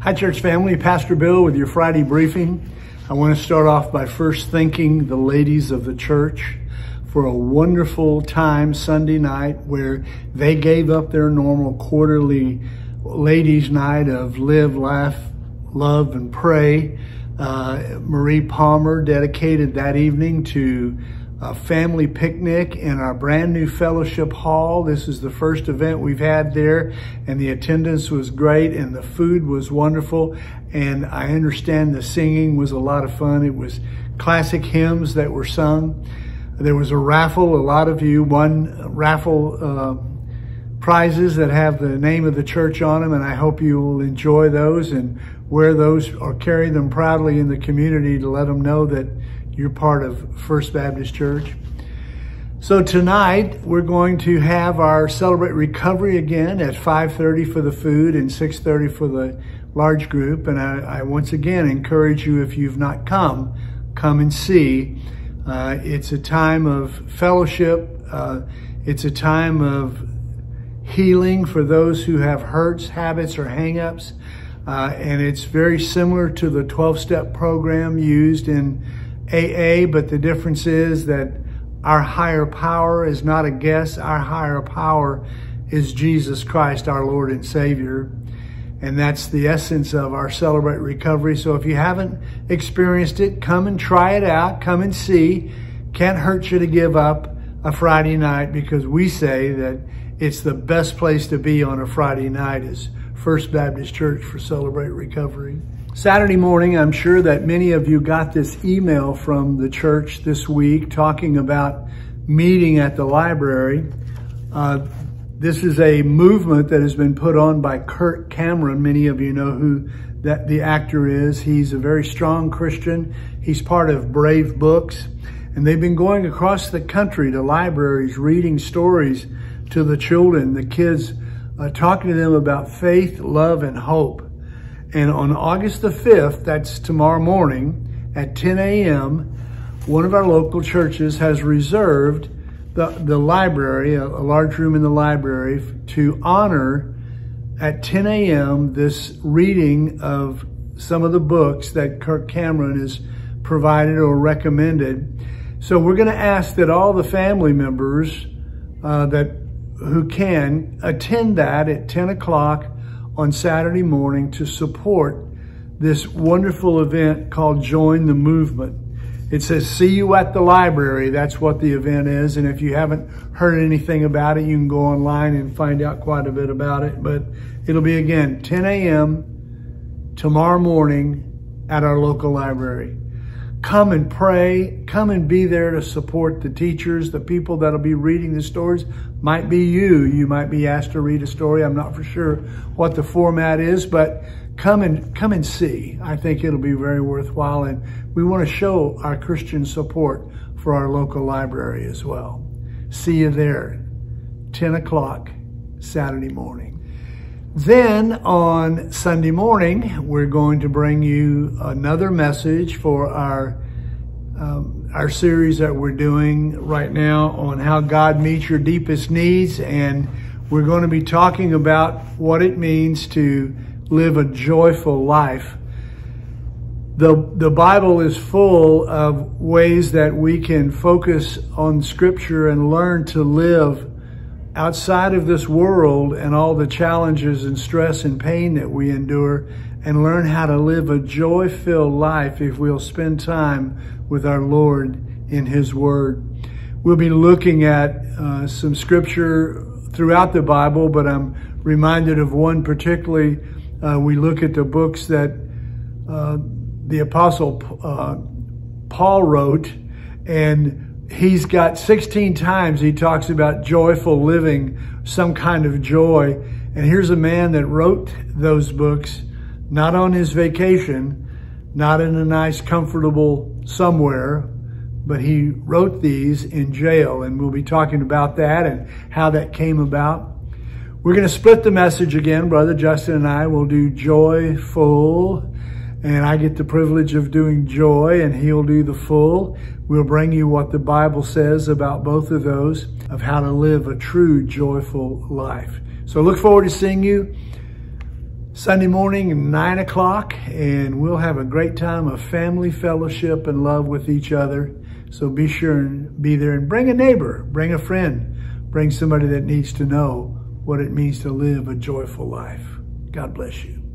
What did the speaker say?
Hi, church family. Pastor Bill with your Friday briefing. I want to start off by first thanking the ladies of the church for a wonderful time Sunday night where they gave up their normal quarterly ladies' night of live, laugh, love, and pray. Uh, Marie Palmer dedicated that evening to a family picnic in our brand new fellowship hall. This is the first event we've had there and the attendance was great and the food was wonderful. And I understand the singing was a lot of fun. It was classic hymns that were sung. There was a raffle. A lot of you won raffle uh, prizes that have the name of the church on them. And I hope you will enjoy those and wear those or carry them proudly in the community to let them know that you're part of First Baptist Church. So tonight we're going to have our Celebrate Recovery again at 5.30 for the food and 6.30 for the large group. And I, I, once again encourage you, if you've not come, come and see. Uh, it's a time of fellowship. Uh, it's a time of healing for those who have hurts, habits, or hangups. Uh, and it's very similar to the 12-step program used in AA, but the difference is that our higher power is not a guess. Our higher power is Jesus Christ, our Lord and Savior. And that's the essence of our Celebrate Recovery. So if you haven't experienced it, come and try it out. Come and see. Can't hurt you to give up a Friday night because we say that it's the best place to be on a Friday night is First Baptist Church for Celebrate Recovery. Saturday morning, I'm sure that many of you got this email from the church this week talking about meeting at the library. Uh, this is a movement that has been put on by Kirk Cameron. Many of you know who that the actor is. He's a very strong Christian. He's part of Brave Books. And they've been going across the country to libraries, reading stories to the children, the kids, uh, talking to them about faith, love, and hope. And on August the 5th, that's tomorrow morning at 10 a.m., one of our local churches has reserved the, the library, a, a large room in the library, to honor at 10 a.m. this reading of some of the books that Kirk Cameron has provided or recommended. So we're going to ask that all the family members uh, that who can attend that at 10 o'clock on Saturday morning to support this wonderful event called Join the Movement. It says, see you at the library. That's what the event is. And if you haven't heard anything about it, you can go online and find out quite a bit about it. But it'll be again, 10 a.m. tomorrow morning at our local library. Come and pray. Come and be there to support the teachers, the people that'll be reading the stories. Might be you. You might be asked to read a story. I'm not for sure what the format is, but come and come and see. I think it'll be very worthwhile. And we want to show our Christian support for our local library as well. See you there, 10 o'clock Saturday morning. Then on Sunday morning, we're going to bring you another message for our um, our series that we're doing right now on how God meets your deepest needs. And we're going to be talking about what it means to live a joyful life. The, the Bible is full of ways that we can focus on Scripture and learn to live outside of this world and all the challenges and stress and pain that we endure and learn how to live a joy filled life if we'll spend time with our Lord in His Word. We'll be looking at uh, some scripture throughout the Bible, but I'm reminded of one particularly. Uh, we look at the books that uh, the Apostle uh, Paul wrote, and he's got 16 times he talks about joyful living, some kind of joy. And here's a man that wrote those books, not on his vacation, not in a nice, comfortable somewhere, but he wrote these in jail. And we'll be talking about that and how that came about. We're going to split the message again. Brother Justin and I will do joyful and I get the privilege of doing joy and he'll do the full. We'll bring you what the Bible says about both of those, of how to live a true joyful life. So look forward to seeing you Sunday morning, 9 o'clock, and we'll have a great time of family fellowship and love with each other. So be sure and be there and bring a neighbor, bring a friend, bring somebody that needs to know what it means to live a joyful life. God bless you.